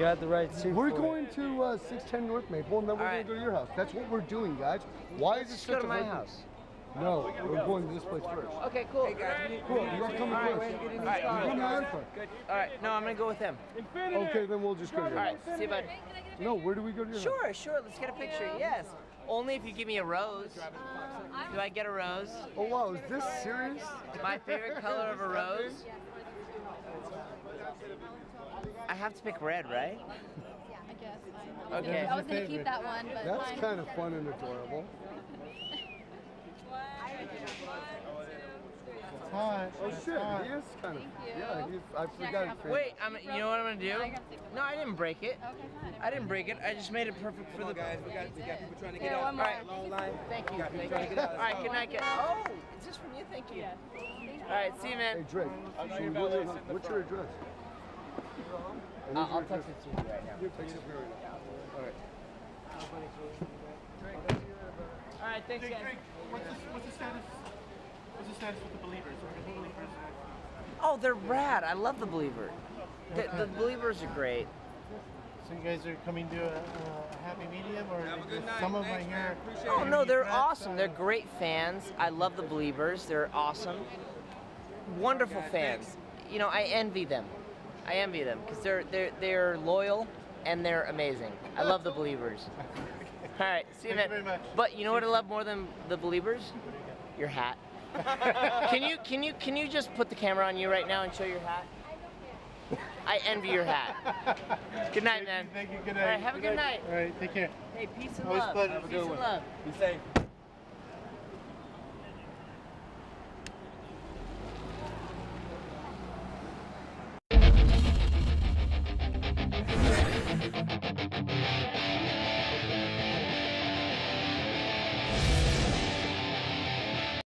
got the right suit. We're for going it. to uh, 610 North Maple, and then we're All going to go to your house. That's what we're doing, guys. Why is it Let's such go to a my house. No, we're going to this place first. Okay, cool. Cool, you're coming All right, first. wait, All right, come on first. Good. All right, no, I'm gonna go with them. Okay, then we'll just go to All your right, house. see you, bud. No, where do we go to your house? Sure, sure. Let's get a picture. Yes. Only if you give me a rose. Do I get a rose? Oh wow, is this serious? My favorite color of a rose? I have to pick red, right? Yeah, I guess. Fine. Okay. I was gonna keep that one, but That's fine. kind of fun and adorable. Hi. Oh shit, he is kind of. Thank you. Yeah, he's, I forgot. his face. Wait, I'm, you know what I'm gonna do? one. No, I didn't break it. Okay, fine. I didn't break it. I just made it perfect for the guys, we got, we got people trying to get one out. more. All Long line. Thank you. Got people Thank you. get. All right, good night, guys. Oh, is this from you? Thank you. All right, see you, man. Hey man. Drake, so we're- what's your address? I'll, I'll text it to you right now. You text it to me right now. All right. All right, thanks, Drake, guys. Drake, what's the, what's the status? What's the status with the Beliebers? The Beliebers? Oh, they're rad. I love the Belieber. The, the Beliebers are great. So you guys are coming to a, a happy medium, or Have a is good night. some of them are here? Oh no, they're That's, awesome. They're uh, great fans. I love the Beliebers. They're awesome. Wonderful fans. You know, I envy them. I envy them because they're they're they're loyal and they're amazing. I love the Beliebers. All right, see you, Thank man. you very much. But you know what I love more than the Beliebers? Your hat. can you can you can you just put the camera on you right now and show your hat? I envy your hat. Good night, man. Thank you. Good night. right, have a good night. All right. Take care. Hey, peace and Always love. pleasure. Have a Peace good and one. love. Be safe.